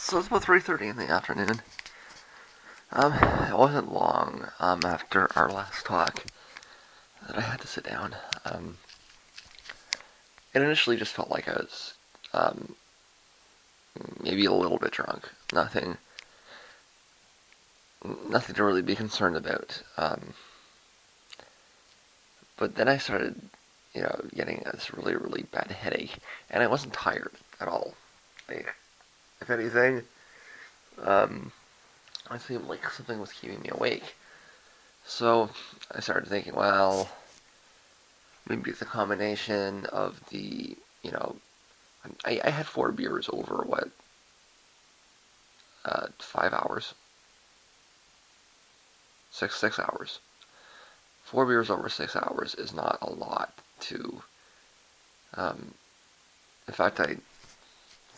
so it's about 3.30 in the afternoon. Um, it wasn't long um, after our last talk that I had to sit down. Um, it initially just felt like I was um, maybe a little bit drunk. Nothing, nothing to really be concerned about. Um, but then I started, you know, getting this really, really bad headache, and I wasn't tired at all. If anything, um, I seemed like something was keeping me awake. So I started thinking, well, maybe it's a combination of the, you know, I, I had four beers over what, uh, five hours, six six hours. Four beers over six hours is not a lot to. Um, in fact, I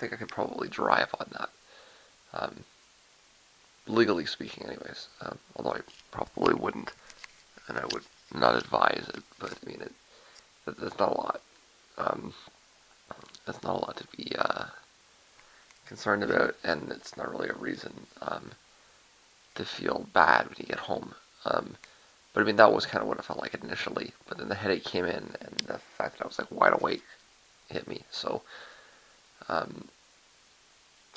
think I could probably drive on that. Um, legally speaking, anyways. Um, although I probably wouldn't, and I would not advise it. But I mean, it that, that's not a lot. Um, that's not a lot to be uh, concerned about, and it's not really a reason um, to feel bad when you get home. Um, but I mean, that was kind of what it felt like initially. But then the headache came in, and the fact that I was like wide awake hit me. So um,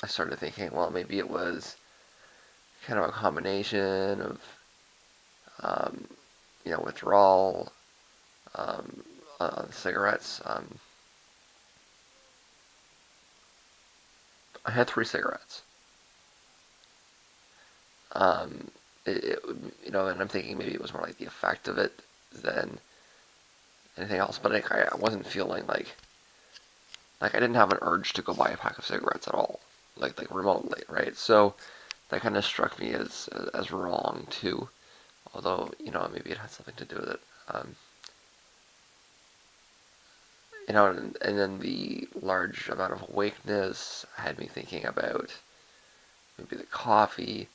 I started thinking, well, maybe it was kind of a combination of, um, you know, withdrawal, um, uh, cigarettes. Um, I had three cigarettes. Um, it, it, you know, and I'm thinking maybe it was more like the effect of it than anything else. But I, I wasn't feeling like like I didn't have an urge to go buy a pack of cigarettes at all, like like remotely, right? So that kind of struck me as as wrong too. Although you know maybe it had something to do with it. Um, you know, and, and then the large amount of awakeness had me thinking about maybe the coffee.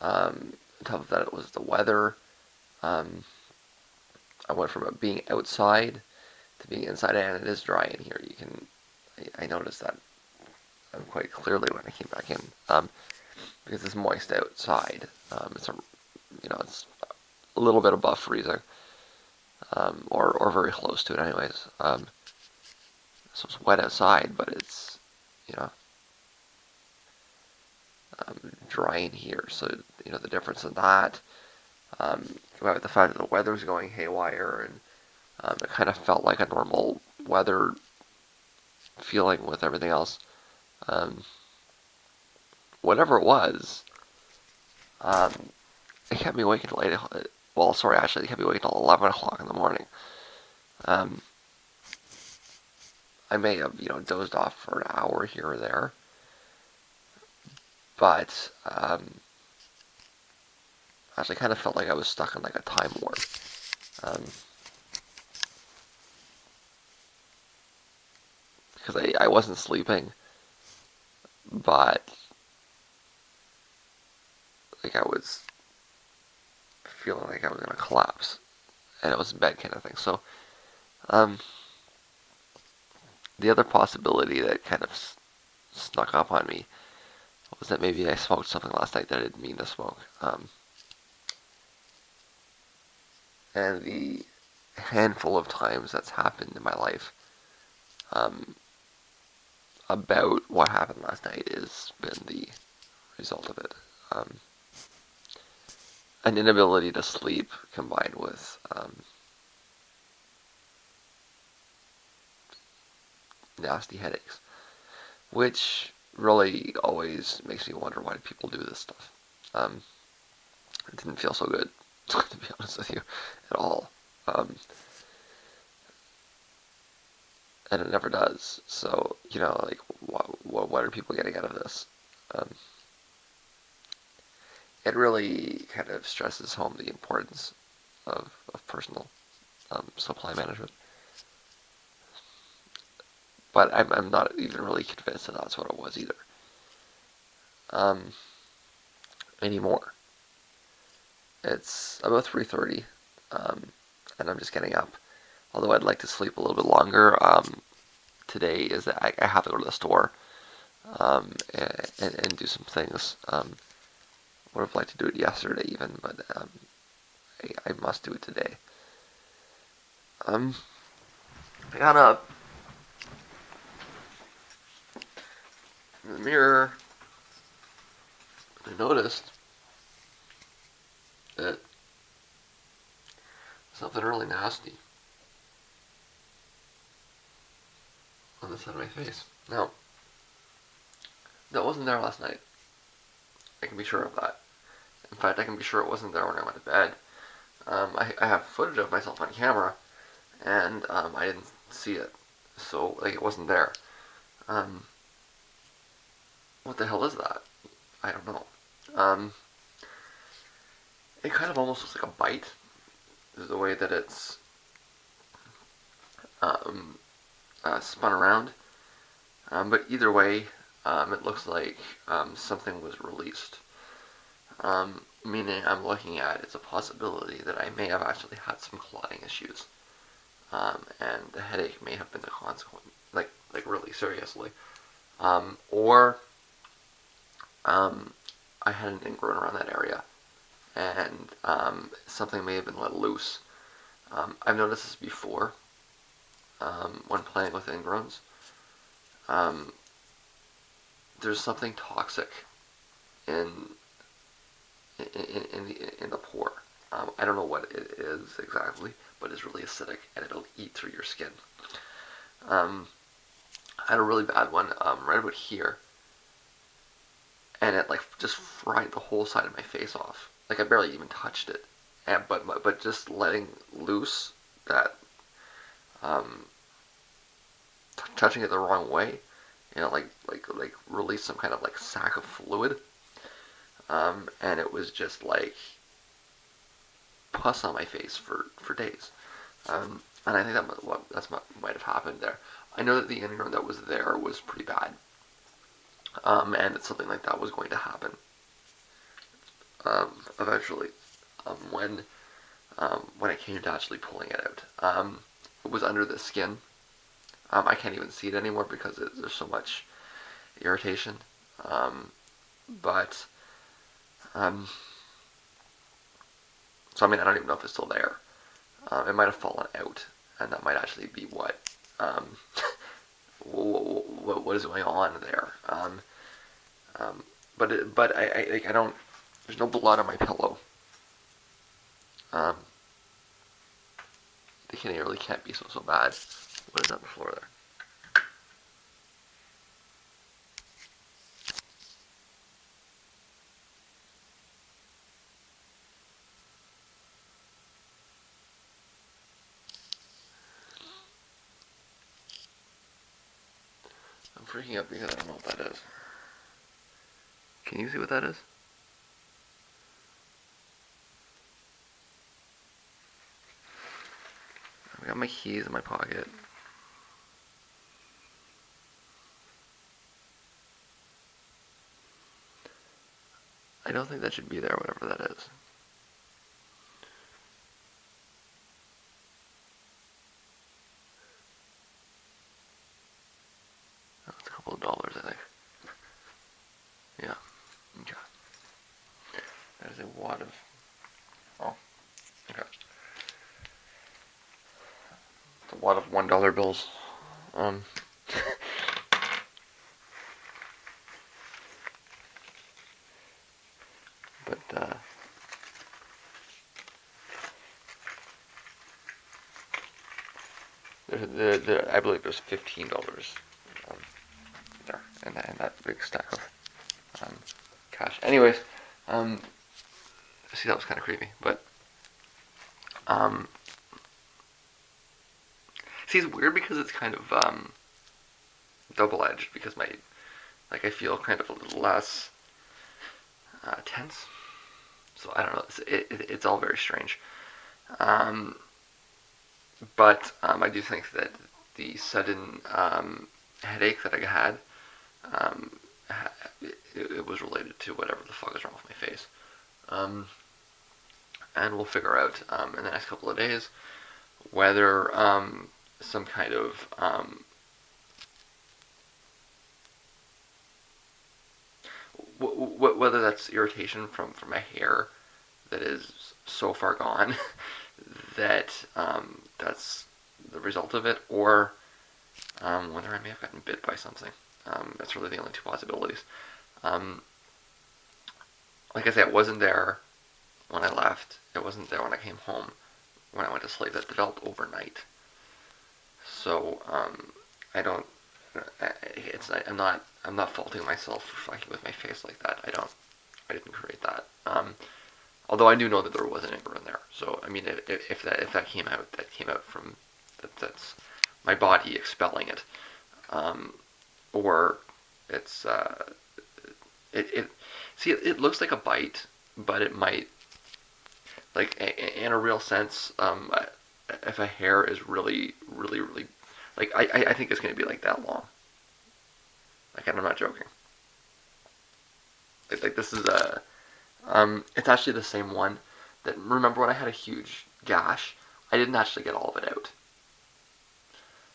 Um, on top of that, it was the weather. Um, I went from being outside to being inside, and it is dry in here. You can, I, noticed that quite clearly when I came back in, um, because it's moist outside. Um, it's a, you know, it's a little bit above freezing, um, or or very close to it, anyways. Um, so it's wet outside, but it's, you know, um, dry in here. So, you know, the difference in that, um, combined the fact that the weather's going haywire and it kind of felt like a normal weather feeling with everything else. Um, whatever it was, um, it kept me awake until late. Well, sorry, actually, it kept me awake until 11 o'clock in the morning. Um, I may have, you know, dozed off for an hour here or there. But, um, actually kind of felt like I was stuck in like a time warp. Um, because I, I wasn't sleeping, but like I was feeling like I was gonna collapse, and it was in bed kind of thing. So, um, the other possibility that kind of snuck up on me was that maybe I smoked something last night that I didn't mean to smoke. Um, and the handful of times that's happened in my life um, about what happened last night has been the result of it. Um, an inability to sleep combined with um, nasty headaches, which really always makes me wonder why people do this stuff. Um, it didn't feel so good, to be honest with you, at all. Um, and it never does. So, you know, like, what, what, what are people getting out of this? Um, it really kind of stresses home the importance of, of personal um, supply management. But I'm, I'm not even really convinced that that's what it was either. Um, anymore. It's about 3.30, um, and I'm just getting up. Although I'd like to sleep a little bit longer, um, today is that I, I, have to go to the store um, and, and, and, do some things. Um, would have liked to do it yesterday even, but um, I, I, must do it today. Um, I got up in the mirror. I noticed that something really nasty on the side of my face. Now, that wasn't there last night. I can be sure of that. In fact, I can be sure it wasn't there when I went to bed. Um, I, I, have footage of myself on camera, and um, I didn't see it, so like it wasn't there. Um, what the hell is that? I don't know. Um, it kind of almost looks like a bite, the way that it's um, uh, spun around. Um, but either way, um, it looks like um, something was released. Um, meaning I'm looking at it's a possibility that I may have actually had some clotting issues. Um, and the headache may have been the consequence, like, like really seriously. Um, or I had an ingrown around that area and um, something may have been let loose. Um, I've noticed this before when playing with ingrowns. Um, there's something toxic in in, in the in the pore. Um, I don't know what it is exactly, but it's really acidic and it'll eat through your skin. Um, I had a really bad one um, right about here, and it like just fried the whole side of my face off. Like I barely even touched it, and but but just letting loose that, um, touching it the wrong way you know, like like like release some kind of like sack of fluid, um, and it was just like pus on my face for for days, um, and I think that what that's what might have happened there. I know that the ingrown that was there was pretty bad, um, and that something like that was going to happen. Um, eventually. Um, when um, when it came to actually pulling it out. Was under the skin um, I can't even see it anymore because it, there's so much irritation. Um, but, um, so I mean, I don't even know if it's still there. Um, it might have fallen out, and that might actually be what, um, what, what is going on there. Um, but it, but I, I, like, I don't. There's no blood on my pillow. Um, the kidney really can't be so so bad. What is on the floor there? I'm freaking out because I don't know what that is. Can you see what that is? I got my keys in my pocket. I don't think that should be there, whatever that is. That's a couple of dollars, I think. Yeah. Okay. That is a wad of... Oh. Okay. It's a lot of one dollar bills. Um... but uh, the, the I believe there's fifteen dollars um, there in that, in that big stack of um, cash. Anyways, um, see that was kind of creepy, but um, see it's weird because it's kind of um, double edged because my like I feel kind of a little less uh, tense. So I don't know. It's, it, it, it's all very strange. Um, but um, I do think that the sudden um, headache that I had, um, it, it, was related to whatever the fuck is wrong with my face. Um, and we'll figure out um, in the next couple of days whether um, some kind of whether that's irritation from from my hair that is so far gone that um, that's the result of it, or um, whether I may have gotten bit by something. Um, that's really the only two possibilities. Um, like I said, it wasn't there when I left. It wasn't there when I came home. When I went to sleep, that developed overnight. So um, I don't. It's I'm not I'm not faulting myself for fucking with my face like that. I don't. I didn't create that. Um, although I do know that there was an anger in there. So I mean, if, if that if that came out, that came out from that that's my body expelling it, um, or it's uh, it, it see it, it, looks like a bite, but it might like in a real sense, um, if a hair is really really really like I I think it's going to be like that long. Like I'm not joking. Like, like this is a um, it's actually the same one that remember when I had a huge gash, I didn't actually get all of it out.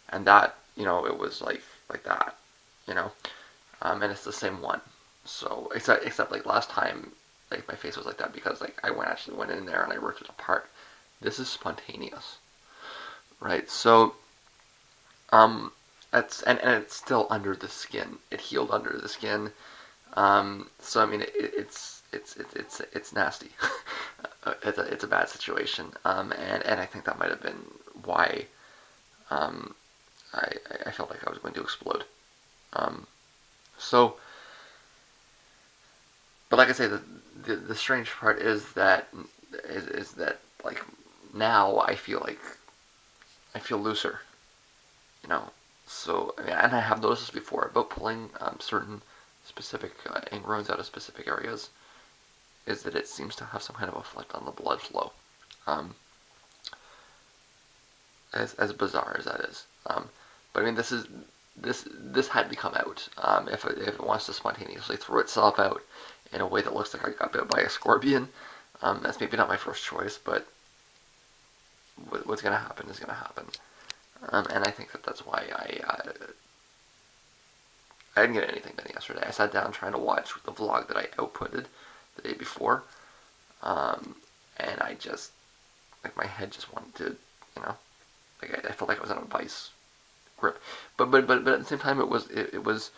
And that, you know, it was like like that, you know. Um, and it's the same one. So except except like last time, like my face was like that because like I went actually went in there and I ripped it apart. This is spontaneous, right? So, um, it's and, and it's still under the skin. It healed under the skin. Um, so I mean, it, it's it's it's it's it's nasty. it's a it's a bad situation. Um, and and I think that might have been why. Um, I I felt like I was going to explode. Um, so, but like I say, the, the, the strange part is that is, is that like now I feel like I feel looser, you know. So and I have noticed before about pulling um, certain specific uh, ingrowns out of specific areas, is that it seems to have some kind of effect on the blood flow. Um, as as bizarre as that is, um, but I mean this is this this had to come out. Um, if it, if it wants to spontaneously throw itself out in a way that looks like I got bit by a scorpion, um, that's maybe not my first choice, but what's going to happen is going to happen. Um, and I think that that's why I uh, I didn't get anything done yesterday. I sat down trying to watch the vlog that I outputted the day before, um, and I just like my head just wanted to, you know, like I, I felt like I was in a vice grip. But but but but at the same time, it was it, it was.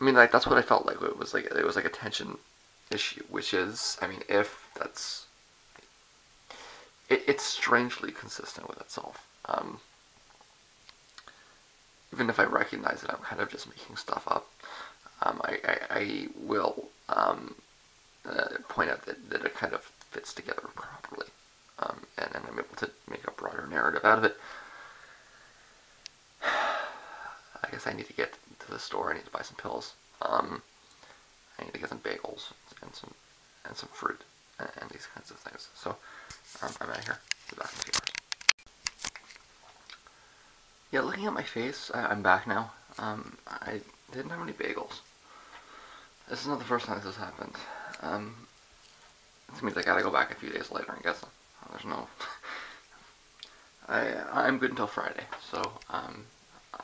I mean, like that's what I felt like. It was like it was like a tension issue, which is, I mean, if that's, it, it's strangely consistent with itself. Um, even if I recognize that I'm kind of just making stuff up, um, I, I, I, will um, uh, point out that, that it kind of fits together properly. Um, and, and, I'm able to make a broader narrative out of it. I guess I need to get to the store. I need to buy some pills. Um, I need to get some bagels and some and some fruit and, and these kinds of things. So um, I'm out here. Back in a few hours. Yeah, looking at my face, I, am back now. Um, I didn't have any bagels. This is not the first time this has happened. Um, this means I gotta go back a few days later and get some. There's no. I I'm good until Friday, so um,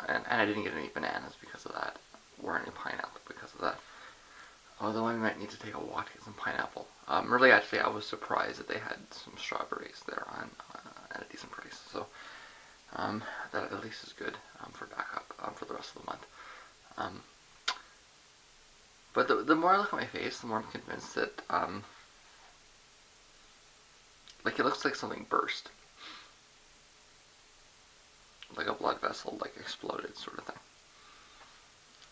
and, and I didn't get any bananas because of that, or any pineapple because of that. Although I might need to take a walk get some pineapple. Um, really, actually, I was surprised that they had some strawberries there on uh, at a decent price. So um, that at least is good um, for backup um, for the rest of the month. Um, but the, the more I look at my face, the more I'm convinced that um, like it looks like something burst like a blood vessel like exploded sort of thing.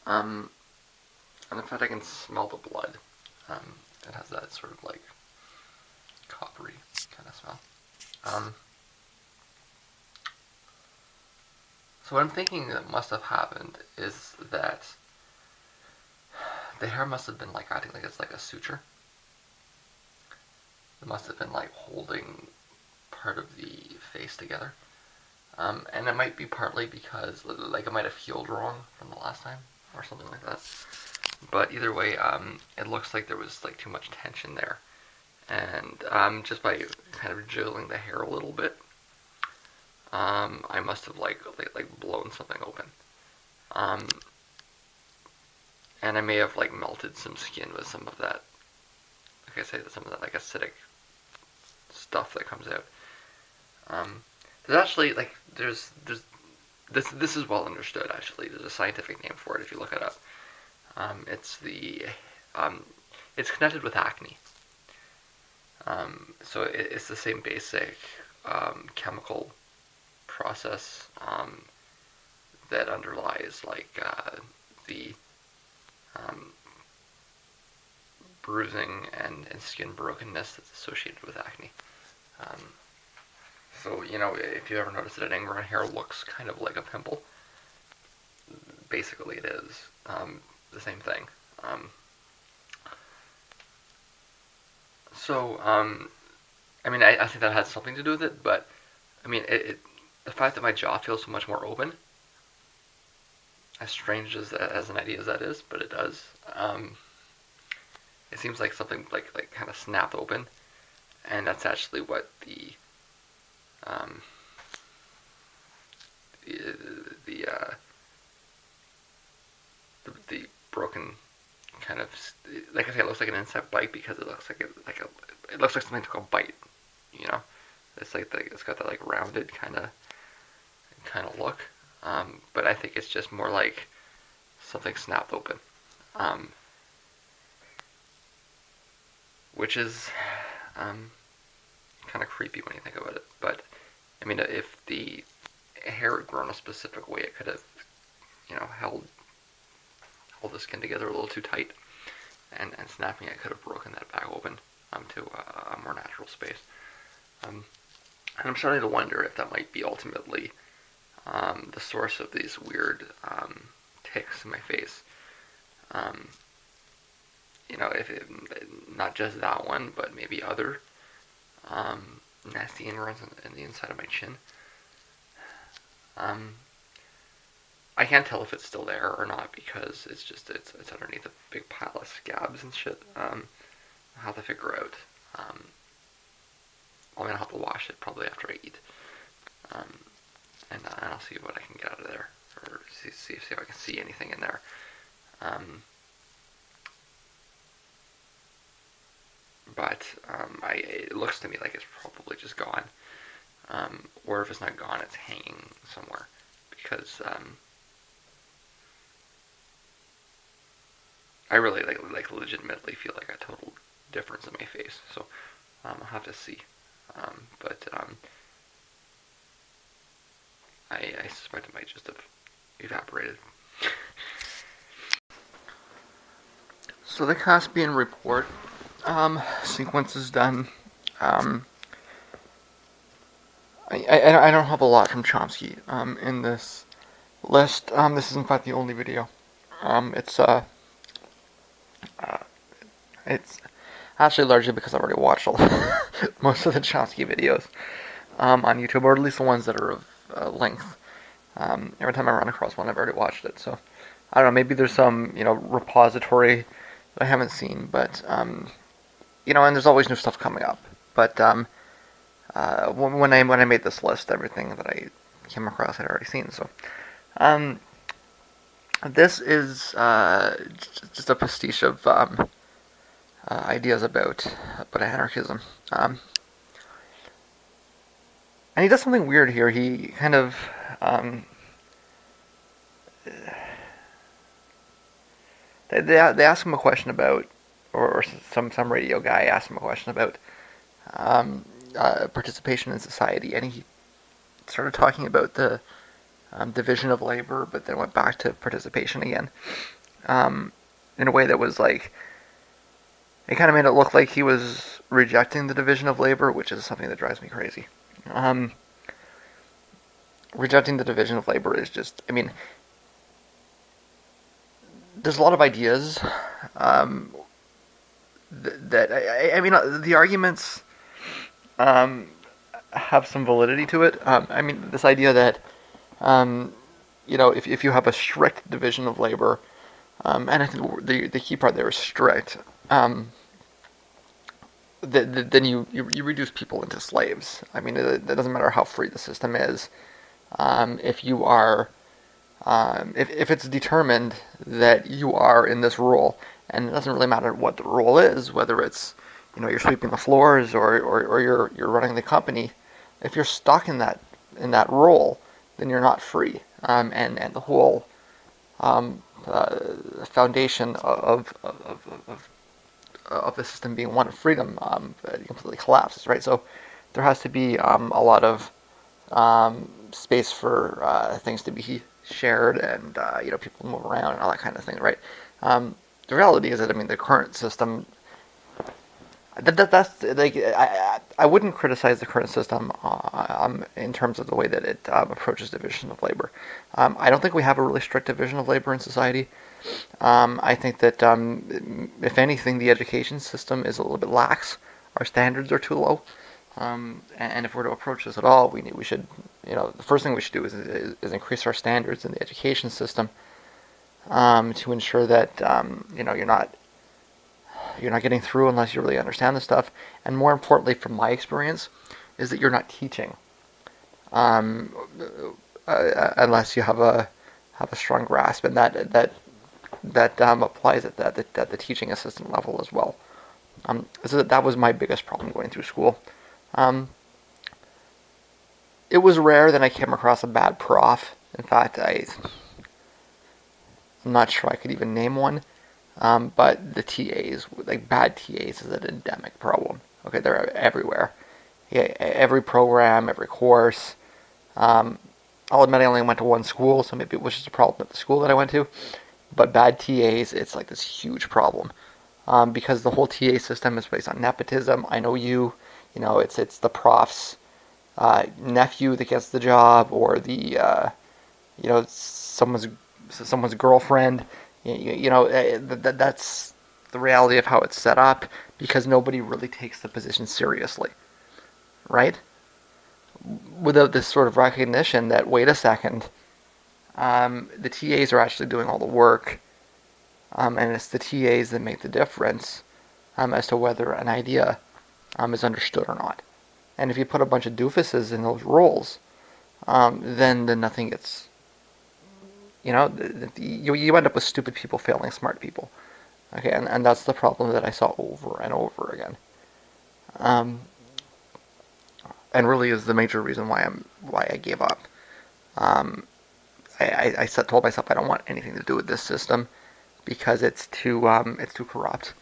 Um, and in fact I can smell the blood. It has that sort of like coppery kind of smell. Um, so what I'm thinking that must have happened is that the hair must have been like acting like it's like a suture. It must have been like holding part of the face together. Um, and it might be partly because, like, it might have healed wrong from the last time, or something like that. But either way, um, it looks like there was, like, too much tension there. And um, just by kind of jiggling the hair a little bit, um, I must have, like, like, like blown something open. Um, and I may have like melted some skin with some of that. Like I say, some of that like acidic stuff that comes out. Um, there's actually like there's there's this this is well understood actually. There's a scientific name for it if you look it up. Um, it's the um, it's connected with acne. Um, so it, it's the same basic um, chemical process um, that underlies like uh, the um, bruising and, and skin brokenness that's associated with acne. So, you know, if you ever notice that an ingrown hair looks kind of like a pimple, basically it is um, the same thing. Um, so, um, I mean, I, I, think that has something to do with it, but I mean, it, it, the fact that my jaw feels so much more open, as strange as as an idea as that is, but it does. Um, it seems like something like like kind of snapped open, and that's actually what the um, the the, uh, the, the broken kind of like I say, it looks like an insect bite because it looks like it like a it looks like something took a bite, you know. It's like the, it's got that like rounded kind of kind of look, um, but I think it's just more like something snapped open, um, which is um, kind of creepy when you think about it. But I mean, if the hair had grown a specific way, it could have, you know, held hold the skin together a little too tight, and, and snapping it could have broken that back open um, to a, a more natural space. Um, and I'm starting to wonder if that might be ultimately um, the source of these weird um, ticks in my face. Um, you know, if it, not just that one, but maybe other um, nasty inroads in, the inside of my chin. Um, I can't tell if it's still there or not because it's just it's it's underneath a big pile of scabs and shit. Um, I'll have to figure out. Um, I'm gonna have to wash it probably after I eat, um, and, uh, and I'll see what I can get out of there or see see, see if I can see anything in there. Um, but um, I, it looks to me like it's probably just gone. Um, or if it's not gone, it's hanging somewhere because um, I really like like legitimately feel like a total difference in my face. So um, I'll have to see. Um, but um, I, I suspect it might just have evaporated. so the Caspian report um, sequence is done. Um, I, I, I don't have a lot from Chomsky um, in this list. Um, this is in fact the only video. Um, it's uh, it's actually largely because I've already watched most of the Chomsky videos um, on YouTube, or at least the ones that are of uh, length. Um, every time I run across one, I've already watched it. So I don't know. Maybe there's some you know repository that I haven't seen, but um, you know, and there's always new stuff coming up. But um, uh, when I when I made this list, everything that I came across I'd already seen. So, um, this is uh, just a pastiche of um, uh, ideas about about anarchism. Um, and he does something weird here. He kind of um, they, they ask him a question about or, or some some radio guy asked him a question about um, uh, participation in society, and he started talking about the um, division of labor, but then went back to participation again, um, in a way that was like it kind of made it look like he was rejecting the division of labor, which is something that drives me crazy. Um, rejecting the division of labor is just, I mean, there's a lot of ideas um, that I, I mean uh, the arguments um, have some validity to it. Um, I mean this idea that um, you know if if you have a strict division of labor, um, and I think the the key part there is strict. Um, then you, you, you reduce people into slaves. I mean, it, it doesn't matter how free the system is. Um, if you are um, if, if it's determined that you are in this role, and it doesn't really matter what the role is, whether it's you know you're sweeping the floors or, or, or you're you're running the company, if you're stuck in that in that role, then you're not free. Um, and and the whole um, uh, foundation of of, of, of of the system being one of freedom um, completely collapses, right? So there has to be um, a lot of um, space for uh, things to be shared and uh, you know people move around and all that kind of thing, right? Um, the reality is that I mean the current system. That, that that's like I, I wouldn't criticize the current system uh, um, in terms of the way that it um, approaches division of labor. Um, I don't think we have a really strict division of labor in society. Um, I think that um, if anything, the education system is a little bit lax. Our standards are too low. Um, and if we're to approach this at all, we need, we should, you know, the first thing we should do is, is, is increase our standards in the education system um, to ensure that um, you know you're not you're not getting through unless you really understand the stuff. And more importantly, from my experience, is that you're not teaching um, uh, uh unless you have a have a strong grasp, and that that that um, applies at, the, at the teaching assistant level as well. Um, so that was my biggest problem going through school. Um, it was rare that I came across a bad prof. In fact, I, I'm not sure I could even name one. Um, but the TAs, like bad TAs, is an endemic problem. Okay, they're everywhere. Yeah, every program, every course. Um, I'll admit I only went to one school, so maybe it was just a problem at the school that I went to. But bad TAs, it's like this huge problem. Um, because the whole TA system is based on nepotism. I know you, you know, it's it's the prof's uh, nephew that gets the job, or the uh, you know someone's someone's girlfriend. You, you know, eh, that, that's the reality of how it's set up because nobody really takes the position seriously, right? Without this sort of recognition that wait a second, um, the TAs are actually doing all the work, um, and it's the TAs that make the difference um, as to whether an idea um, is understood or not. And if you put a bunch of doofuses in those roles, um, then then nothing gets. You know, you you end up with stupid people failing smart people. Okay, and, and that's the problem that I saw over and over again. Um, and really is the major reason why I'm why I gave up. Um, I, I, I told myself I don't want anything to do with this system because it's too um, it's too corrupt.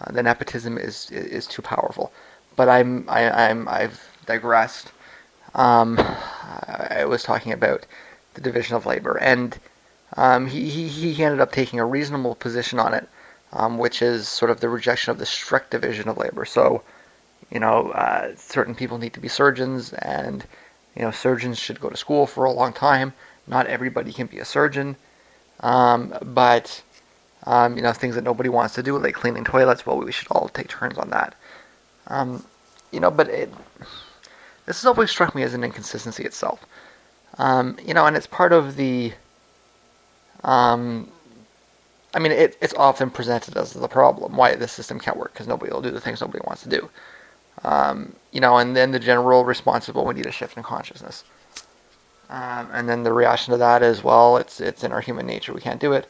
Uh, the nepotism is is too powerful. But I'm I, I'm I've digressed. Um, I was talking about the division of labor, and um, he, he he ended up taking a reasonable position on it, um, which is sort of the rejection of the strict division of labor. So, you know, uh, certain people need to be surgeons, and you know, surgeons should go to school for a long time. Not everybody can be a surgeon, um, but um, you know, things that nobody wants to do, like cleaning toilets. Well, we should all take turns on that. Um, you know, but it, this has always struck me as an inconsistency itself. Um, you know, and it's part of the. Um, I mean, it, it's often presented as the problem why this system can't work because nobody will do the things nobody wants to do. Um, you know, and then the general response is, well, we need a shift in consciousness. Um, and then the reaction to that is, well, it's it's in our human nature, we can't do it.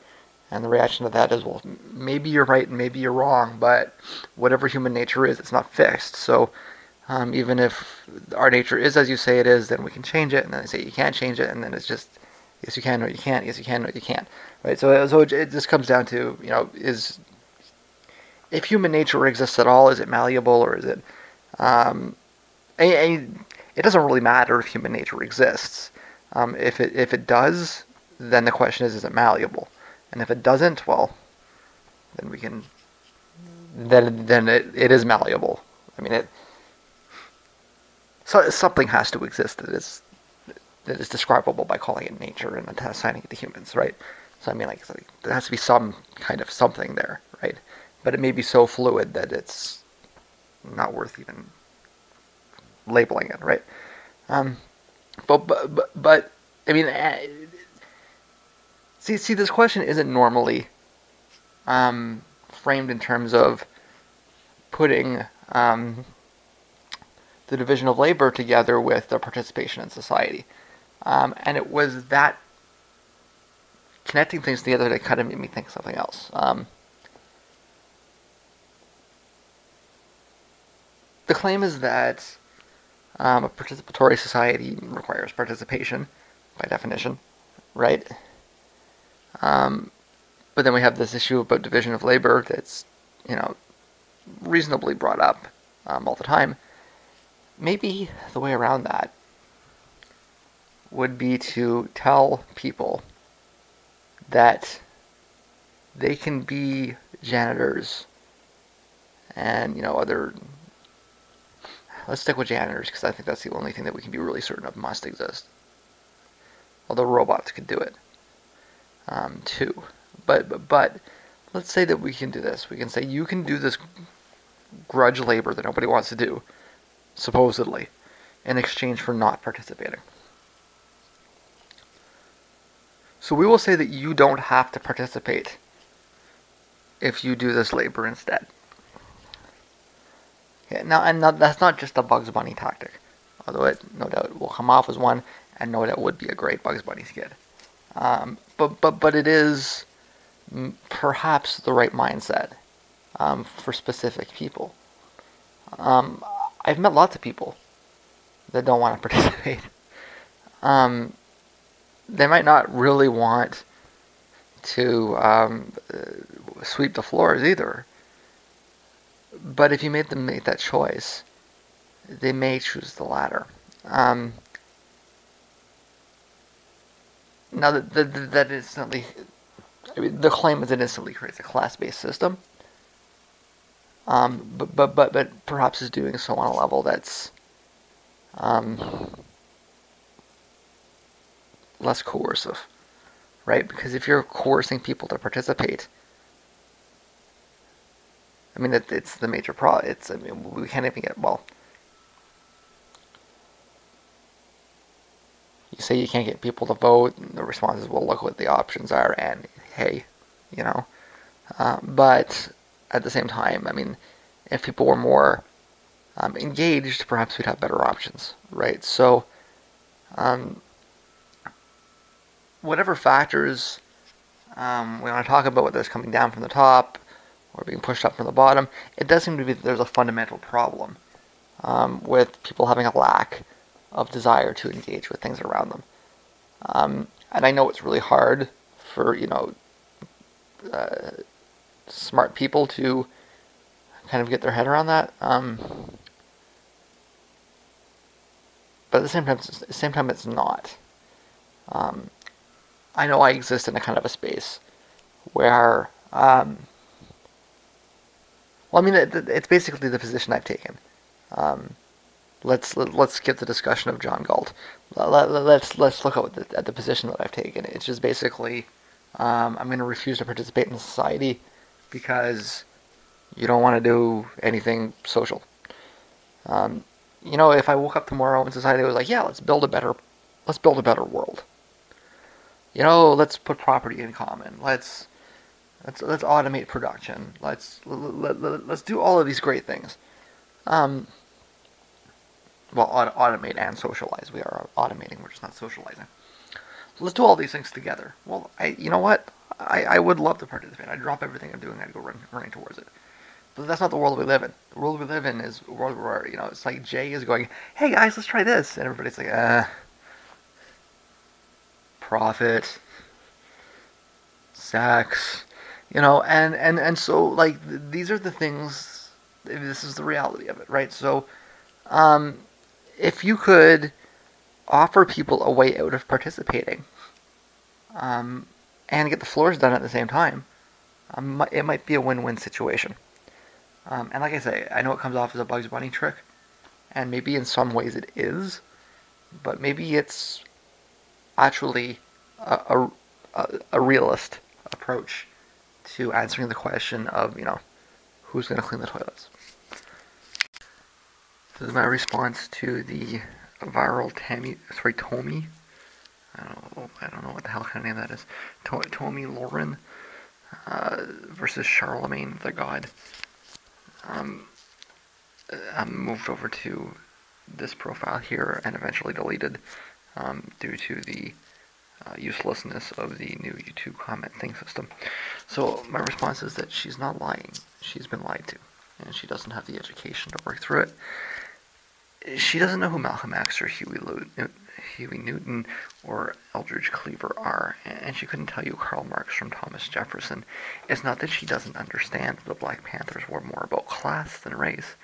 And the reaction to that is, well, maybe you're right and maybe you're wrong, but whatever human nature is, it's not fixed. So um, even if our nature is as you say it is, then we can change it. And then they say you can't change it, and then it's just yes you can, or you can't, yes you can, or you can't. Right. So so it just comes down to you know is if human nature exists at all, is it malleable or is it? Um, and, and it doesn't really matter if human nature exists. Um, if it if it does, then the question is, is it malleable? And if it doesn't, well, then we can. Then then it, it is malleable. I mean it. So something has to exist that is that is describable by calling it nature and assigning it to humans, right? So I mean, like there has to be some kind of something there, right? But it may be so fluid that it's not worth even labeling it, right? Um, but, but, but, I mean, uh, see, see, this question isn't normally um, framed in terms of putting um, the division of labor together with the participation in society. Um, and it was that connecting things together that kind of made me think something else. Um, the claim is that um, a participatory society requires participation by definition, right? Um, but then we have this issue about division of labor that's, you know, reasonably brought up um, all the time. Maybe the way around that would be to tell people that they can be janitors and you know other let's stick with janitors because I think that's the only thing that we can be really certain of must exist. Although robots could do it. Um, too but, but but let's say that we can do this. We can say you can do this grudge labor that nobody wants to do supposedly in exchange for not participating. So we will say that you don't have to participate if you do this labor instead. Yeah, now, and now, that's not just a Bugs Bunny tactic, although it no doubt will come off as one, and no doubt would be a great Bugs Bunny skit. Um, but but but it is perhaps the right mindset um, for specific people. Um, I've met lots of people that don't want to participate. Um, they might not really want to um, sweep the floors either. But if you made them make that choice, they may choose the latter. Um, now that that, that instantly, I mean, the claim is it instantly creates a class-based system. Um, but but but but perhaps is doing so on a level that's um, less coercive, right? Because if you're coercing people to participate, I mean, it, it's the major problem. It's I mean, we can't even get well. You say you can't get people to vote, and the response is, "Well, look what the options are," and hey, you know. Uh, but at the same time, I mean, if people were more um, engaged, perhaps we'd have better options, right? So, um, whatever factors um, we want to talk about, whether it's coming down from the top or being pushed up from the bottom, it does seem to be that there's a fundamental problem um, with people having a lack of desire to engage with things around them. Um, and I know it's really hard for, you know, uh, smart people to kind of get their head around that. Um, but at the same time, at the same time, it's not. Um, I know I exist in a kind of a space where, um, well, I mean, it, it's basically the position I've taken. Um, let's let, us let us skip the discussion of John Galt. Let, us let's, let's look at the, at the position that I've taken. It's just basically um, I'm going to refuse to participate in society because you don't want to do anything social. Um, you know, if I woke up tomorrow and society was like, yeah, let's build a better, let's build a better world you know, let's put property in common. Let's let's let's automate production. Let's let, let, let's do all of these great things. Um, well, auto- automate and socialize. We are automating. We're just not socializing. Let's do all these things together. Well, I, you know what? I, I would love to participate. I'd drop everything I'm doing. I'd go run, running towards it. But that's not the world we live in. The world we live in is a world where, you know, it's like Jay is going, hey guys, let's try this. And everybody's like, uh, profit, sex, you know, and and and so like th- these are the things. This is the reality of it, right? So, um, if you could offer people a way out of participating, um, and get the floors done at the same time, um, it might be a win-win situation. Um, and like I say, I know it comes off as a Bugs Bunny trick, and maybe in some ways it is, but maybe it's actually a, a, a realist approach to answering the question of, you know, who's going to clean the toilets. This is my response to the viral Tammy, sorry, Tommy. I don't know, I don't know what the hell kind of name that is. To- Tomi Lahren uh, versus Charlemagne the God. Um, I moved over to this profile here and eventually deleted um, due to the uh, uselessness of the new YouTube comment thing system. So my response is that she's not lying. She's been lied to, and she doesn't have the education to work through it. She doesn't know who Malcolm X or Huey, Huey Newton or Eldridge Cleaver are, and she couldn't tell you Karl Marx from Thomas Jefferson. It's not that she doesn't understand that the Black Panthers were more about class than race.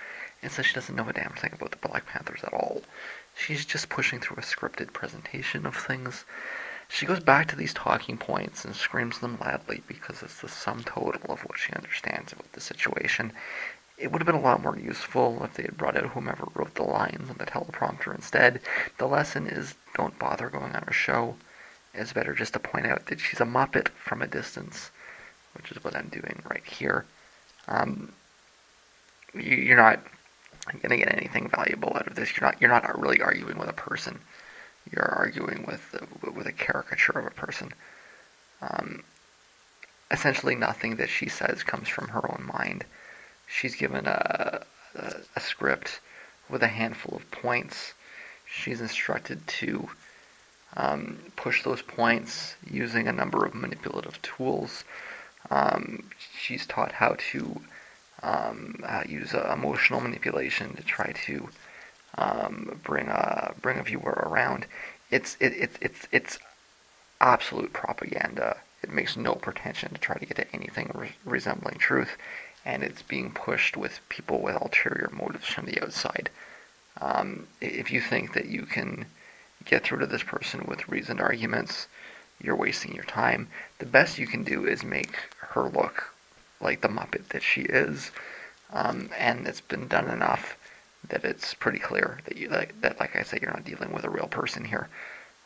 It's that she doesn't know a damn thing about the Black Panthers at all. She's just pushing through a scripted presentation of things she goes back to these talking points and screams them loudly because it's the sum total of what she understands about the situation. It would have been a lot more useful if they had brought out whomever wrote the lines on the teleprompter instead. The lesson is don't bother going on her show. It's better just to point out that she's a muppet from a distance, which is what I'm doing right here. Um, you, are not going to get anything valuable out of this. You're not. You're not really arguing with a person you're arguing with with a caricature of a person. Um, essentially, nothing that she says comes from her own mind. She's given a, a, a script with a handful of points. She's instructed to um, push those points using a number of manipulative tools. Um, she's taught how to um, uh, use uh, emotional manipulation to try to um, bring a bring a viewer around. It's it, it it's it's absolute propaganda. It makes no pretension to try to get to anything re- resembling truth, and it's being pushed with people with ulterior motives from the outside. Um, if you think that you can get through to this person with reasoned arguments, you're wasting your time. The best you can do is make her look like the Muppet that she is, um, and it's been done enough that it's pretty clear that you that, that like I said, you're not dealing with a real person here.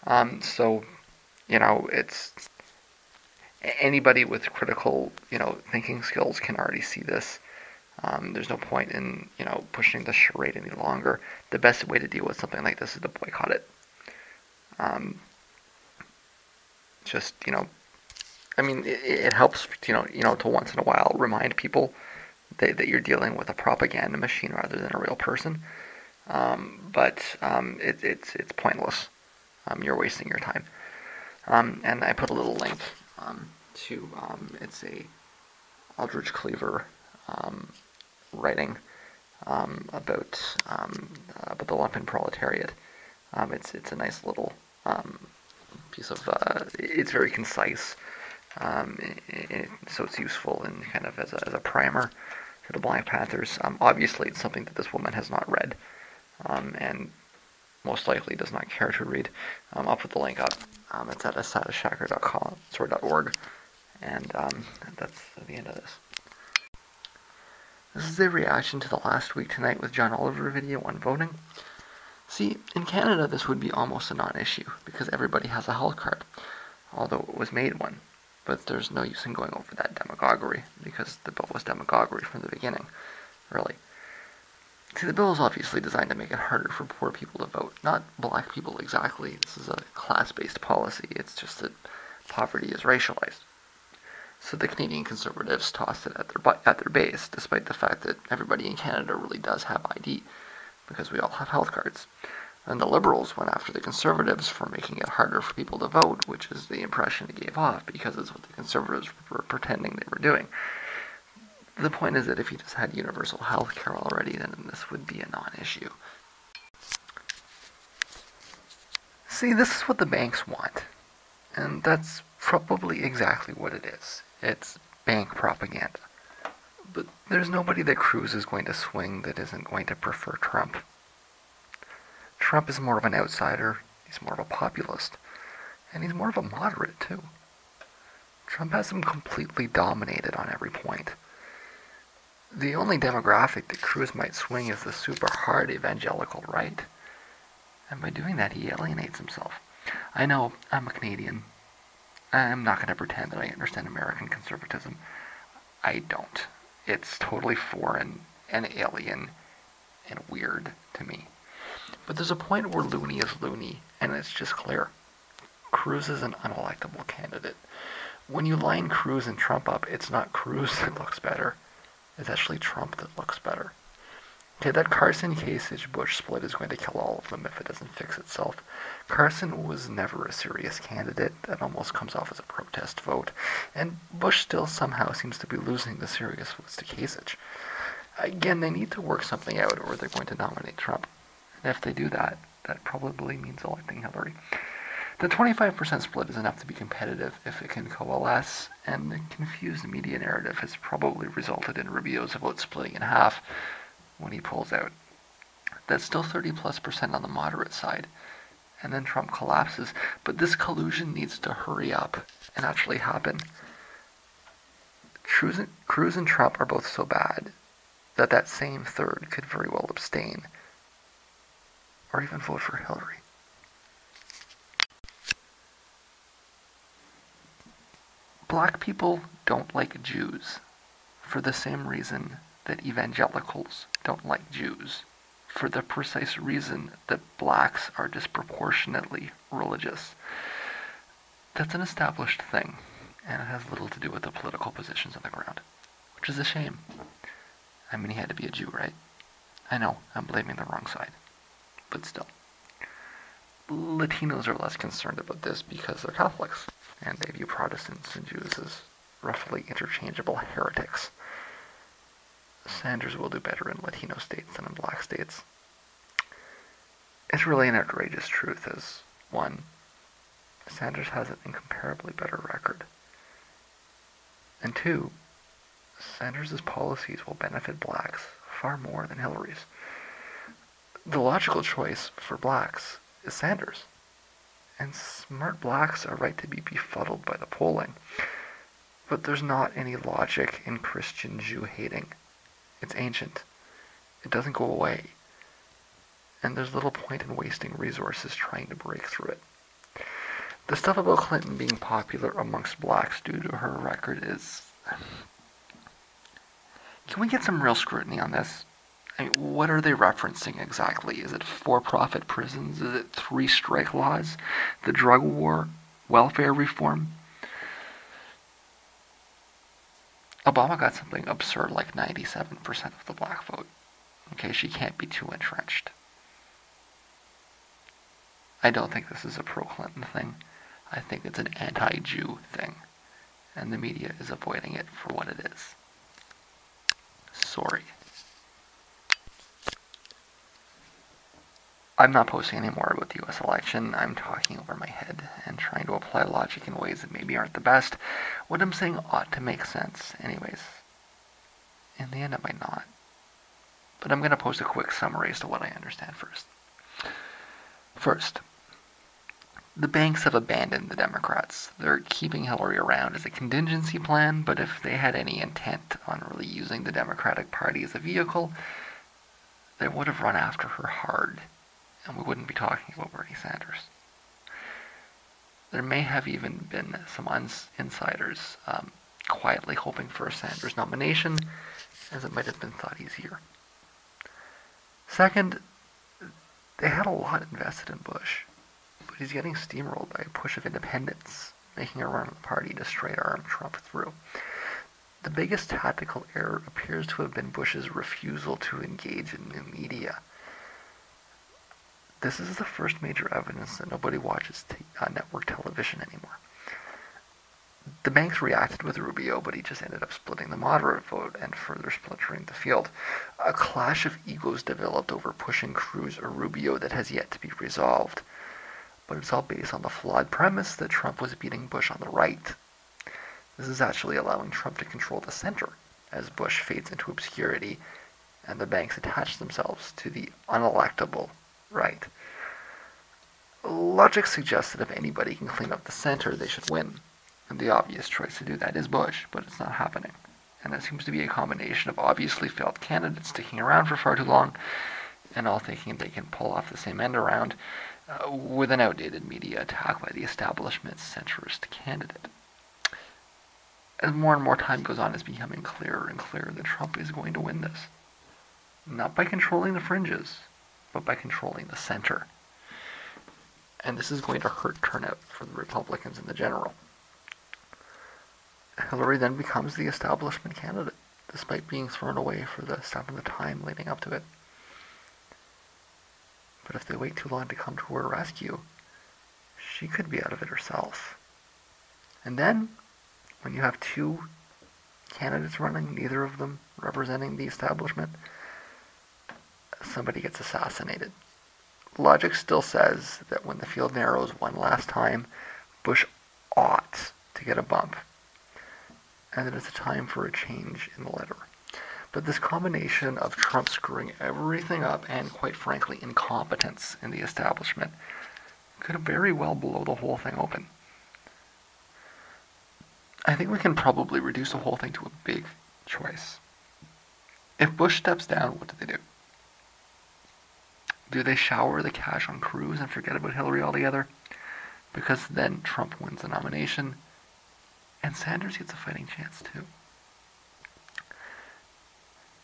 Um, so, you know, it's anybody with critical, you know, thinking skills can already see this. Um, there's no point in you know pushing the charade any longer. The best way to deal with something like this is to boycott it. Um, just you know, I mean, it, it helps you know you know to once in a while remind people that, that you're dealing with a propaganda machine rather than a real person. Um, but um, it, it's it's pointless. Um, you're wasting your time. Um, and I put a little link um, to um, it's a Eldridge Cleaver writing about about the lumpen proletariat. it's it's a nice little piece of uh, it's very concise. It, it, so it's useful and kind of as a, as a primer for the Black Panthers. Um, obviously, it's something that this woman has not read, um, and most likely does not care to read. Um, I'll put the link up. Um, it's at asadashaker.com, sorry, and um, that's the end of this. This is a reaction to the last week tonight with John Oliver video on voting. See, in Canada, this would be almost a non-issue because everybody has a health card, although it was made one but there's no use in going over that demagoguery because the bill was demagoguery from the beginning, really. See, the bill is obviously designed to make it harder for poor people to vote, not black people exactly. This is a class-based policy. It's just that poverty is racialized. So the Canadian Conservatives tossed it at their at their base, despite the fact that everybody in Canada really does have ID, because we all have health cards. And the Liberals went after the Conservatives for making it harder for people to vote, which is the impression it gave off, because it's what the Conservatives were pretending they were doing. The point is that if you just had universal health care already, then this would be a non-issue. See, this is what the banks want. And that's probably exactly what it is. It's bank propaganda. But there's nobody that Cruz is going to swing that isn't going to prefer Trump. Trump is more of an outsider, he's more of a populist, and he's more of a moderate, too. Trump has him completely dominated on every point. The only demographic that Cruz might swing is the super hard evangelical right. And by doing that, he alienates himself. I know, I'm a Canadian. I'm not going to pretend that I understand American conservatism. I don't. It's totally foreign and alien and weird to me. But there's a point where loony is loony, and it's just clear. Cruz is an unelectable candidate. When you line Cruz and Trump up, it's not Cruz that looks better. It's actually Trump that looks better. Okay, that Carson Kasich Bush split is going to kill all of them if it doesn't fix itself. Carson was never a serious candidate. That almost comes off as a protest vote. And Bush still somehow seems to be losing the serious votes to Kasich. Again, they need to work something out or they're going to nominate Trump. And if they do that, that probably means electing Hillary. The 25% split is enough to be competitive if it can coalesce, and the confused media narrative has probably resulted in Rubio's vote splitting in half when he pulls out. That's still 30 plus percent on the moderate side. And then Trump collapses. But this collusion needs to hurry up and actually happen. Cruz and, Cruz and Trump are both so bad that that same third could very well abstain or even vote for Hillary. Black people don't like Jews for the same reason that evangelicals don't like Jews for the precise reason that blacks are disproportionately religious. That's an established thing, and it has little to do with the political positions on the ground, which is a shame. I mean, he had to be a Jew, right? I know, I'm blaming the wrong side, but still. Latinos are less concerned about this because they're Catholics, and they view Protestants and Jews as roughly interchangeable heretics. Sanders will do better in Latino states than in black states. It's really an outrageous truth as one, Sanders has an incomparably better record. And two, Sanders' policies will benefit blacks far more than Hillary's. The logical choice for blacks is Sanders. And smart blacks are right to be befuddled by the polling. But there's not any logic in Christian Jew hating. It's ancient. It doesn't go away. And there's little point in wasting resources trying to break through it. The stuff about Clinton being popular amongst blacks due to her record is. Can we get some real scrutiny on this? Mean, what are they referencing exactly? Is it for profit prisons? Is it three strike laws? The drug war? Welfare reform? Obama got something absurd like 97% of the black vote. Okay, she can't be too entrenched. I don't think this is a pro Clinton thing. I think it's an anti Jew thing. And the media is avoiding it for what it is. Sorry. I'm not posting anymore about the US election. I'm talking over my head and trying to apply logic in ways that maybe aren't the best. What I'm saying ought to make sense, anyways. In the end, it might not. But I'm going to post a quick summary as to what I understand first. First, the banks have abandoned the Democrats. They're keeping Hillary around as a contingency plan, but if they had any intent on really using the Democratic Party as a vehicle, they would have run after her hard and we wouldn't be talking about Bernie Sanders. There may have even been some insiders um, quietly hoping for a Sanders nomination, as it might have been thought easier. Second, they had a lot invested in Bush, but he's getting steamrolled by a push of independents, making a run on the party to straight arm Trump through. The biggest tactical error appears to have been Bush's refusal to engage in the media this is the first major evidence that nobody watches t- uh, network television anymore. The banks reacted with Rubio, but he just ended up splitting the moderate vote and further splintering the field. A clash of egos developed over pushing Cruz or Rubio that has yet to be resolved. But it's all based on the flawed premise that Trump was beating Bush on the right. This is actually allowing Trump to control the center as Bush fades into obscurity and the banks attach themselves to the unelectable right. Logic suggests that if anybody can clean up the center, they should win. And the obvious choice to do that is Bush, but it's not happening. And it seems to be a combination of obviously failed candidates sticking around for far too long and all thinking they can pull off the same end around uh, with an outdated media attack by the establishment's centrist candidate. As more and more time goes on, it's becoming clearer and clearer that Trump is going to win this. Not by controlling the fringes, but by controlling the center. And this is going to hurt turnout for the Republicans in the general. Hillary then becomes the establishment candidate, despite being thrown away for the stuff and the time leading up to it. But if they wait too long to come to her rescue, she could be out of it herself. And then, when you have two candidates running, neither of them representing the establishment, somebody gets assassinated. Logic still says that when the field narrows one last time, Bush ought to get a bump, and that it's a time for a change in the letter. But this combination of Trump screwing everything up and, quite frankly, incompetence in the establishment could very well blow the whole thing open. I think we can probably reduce the whole thing to a big choice. If Bush steps down, what do they do? Do they shower the cash on Cruz and forget about Hillary altogether? Because then Trump wins the nomination and Sanders gets a fighting chance too.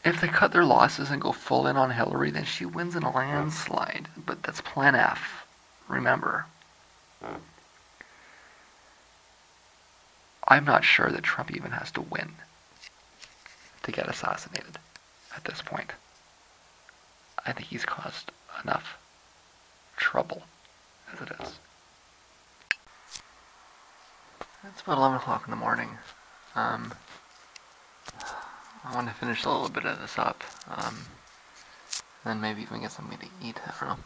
If they cut their losses and go full in on Hillary, then she wins in a landslide. But that's plan F. Remember. I'm not sure that Trump even has to win to get assassinated at this point. I think he's caused enough trouble as it is. It's about 11 o'clock in the morning. Um, I want to finish a little bit of this up. Um, then maybe even get something to eat. I don't know.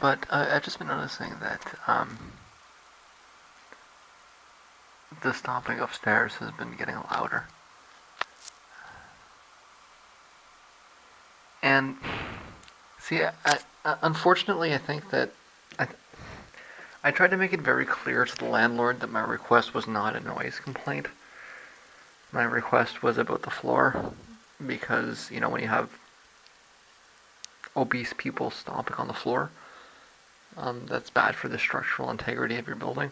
But uh, I've just been noticing that um, the stomping upstairs has been getting louder. And see, I, I, unfortunately, I think that I, I tried to make it very clear to the landlord that my request was not a noise complaint. My request was about the floor because, you know, when you have obese people stomping on the floor, um, that's bad for the structural integrity of your building.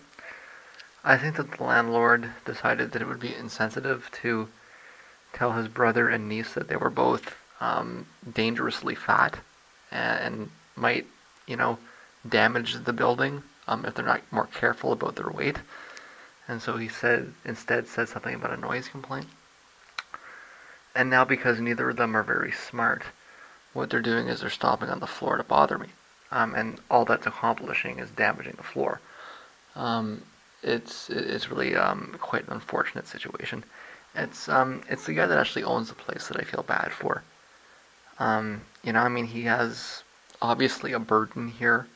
I think that the landlord decided that it would be insensitive to tell his brother and niece that they were both um, dangerously fat and, might, you know, damage the building um, if they're not more careful about their weight. And so he said instead said something about a noise complaint. And now because neither of them are very smart, what they're doing is they're stomping on the floor to bother me. Um, and all that's accomplishing is damaging the floor. Um, it's it's really um, quite an unfortunate situation. It's um, it's the guy that actually owns the place that I feel bad for. Um, you know, I mean, he has obviously a burden here.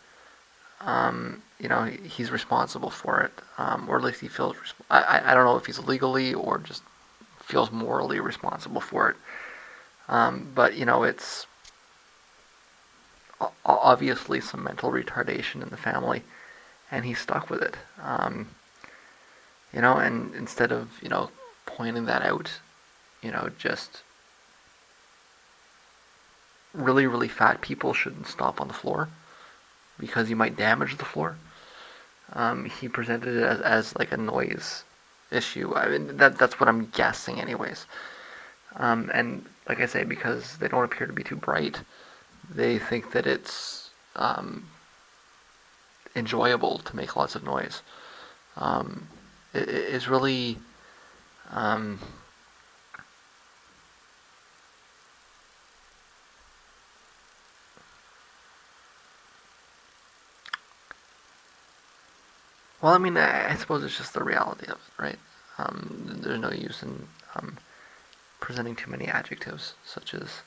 Um, you know, he's responsible for it, um, or at least he feels. Resp- I I don't know if he's legally or just feels morally responsible for it. Um, but you know, it's obviously some mental retardation in the family, and he's stuck with it. Um, you know, and instead of you know pointing that out, you know, just really really fat people shouldn't stop on the floor because you might damage the floor. Um, he presented it as, as like a noise issue. I mean, that that's what I'm guessing, anyways. Um, and like I say, because they don't appear to be too bright, they think that it's um, enjoyable to make lots of noise. Um, it, it's really Well, I mean, I, I, suppose it's just the reality of it, right? Um, there's no use in um, presenting too many adjectives, such as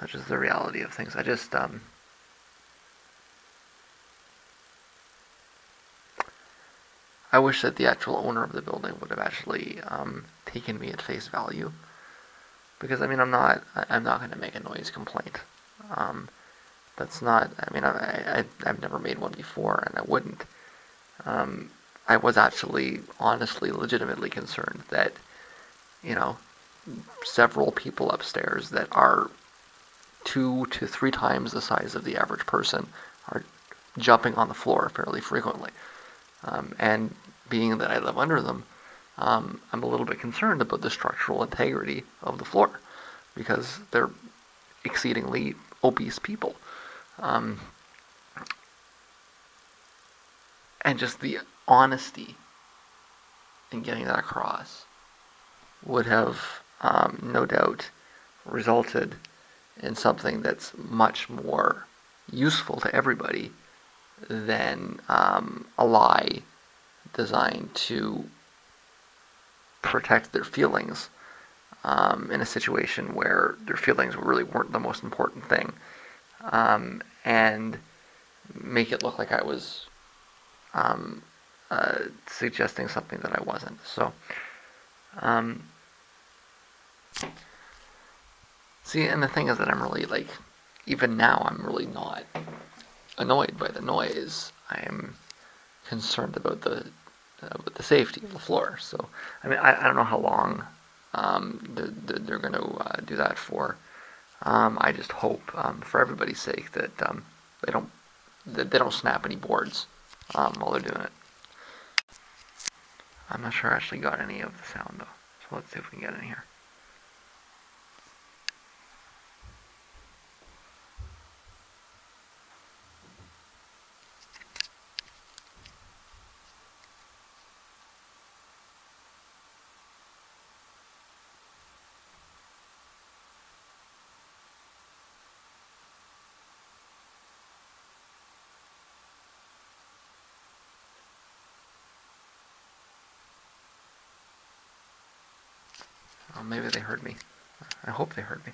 such as the reality of things. I just um, I wish that the actual owner of the building would have actually um, taken me at face value, because I mean I'm not I'm not going to make a noise complaint. Um, that's not. I mean, I, I I've never made one before, and I wouldn't. Um, I was actually, honestly, legitimately concerned that, you know, several people upstairs that are two to three times the size of the average person are jumping on the floor fairly frequently. Um, and being that I live under them, um, I'm a little bit concerned about the structural integrity of the floor because they're exceedingly obese people. Um, and just the honesty in getting that across would have um, no doubt resulted in something that's much more useful to everybody than um, a lie designed to protect their feelings um, in a situation where their feelings really weren't the most important thing, um, and make it look like I was um, uh, suggesting something that I wasn't. So, um, see, and the thing is that I'm really like, even now, I'm really not annoyed by the noise. I am concerned about the with the safety of the floor. So, I mean, I, I don't know how long um, the, the, they're going to uh, do that for. Um, I just hope, um, for everybody's sake, that um, they don't that they don't snap any boards um, while they're doing it. I'm not sure I actually got any of the sound though, so let's see if we can get in here. Well, maybe they heard me. I hope they heard me.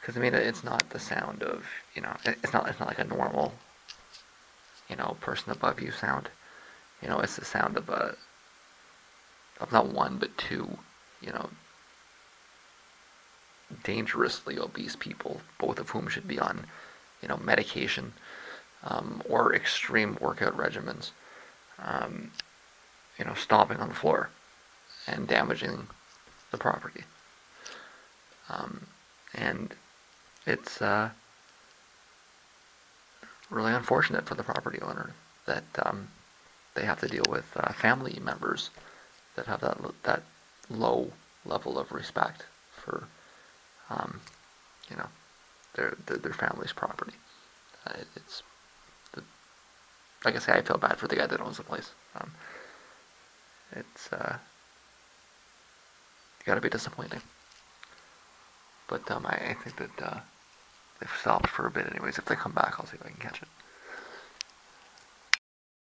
Because I mean, it's not the sound of you know, it's not it's not like a normal, you know, person above you sound. You know, it's the sound of a of not one but two, you know, dangerously obese people, both of whom should be on, you know, medication um, or extreme workout regimens. Um, you know, stomping on the floor and damaging the property. Um, and it's uh, really unfortunate for the property owner that um, they have to deal with uh, family members that have that that low level of respect for um, you know their, their, their family's property. Uh, it's the, like I say, I feel bad for the guy that owns the place. Um, it's uh, got to be disappointing. But um, I, I, think that uh, they've stopped for a bit anyways. If they come back, I'll see if I can catch it.